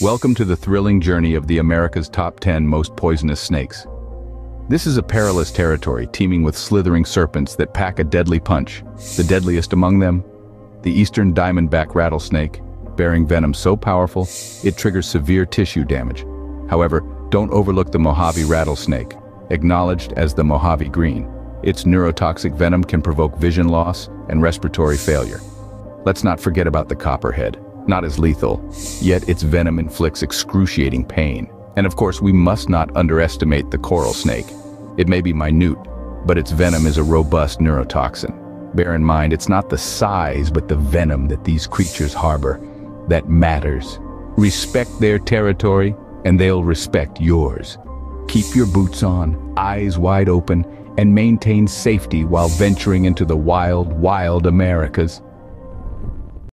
Welcome to the thrilling journey of the America's top 10 most poisonous snakes. This is a perilous territory teeming with slithering serpents that pack a deadly punch. The deadliest among them, the eastern diamondback rattlesnake, bearing venom so powerful, it triggers severe tissue damage. However, don't overlook the Mojave rattlesnake, acknowledged as the Mojave green. Its neurotoxic venom can provoke vision loss and respiratory failure. Let's not forget about the copperhead, not as lethal, yet its venom inflicts excruciating pain. And of course, we must not underestimate the coral snake. It may be minute, but its venom is a robust neurotoxin. Bear in mind, it's not the size but the venom that these creatures harbor that matters. Respect their territory, and they'll respect yours. Keep your boots on, eyes wide open, and maintain safety while venturing into the wild, wild Americas.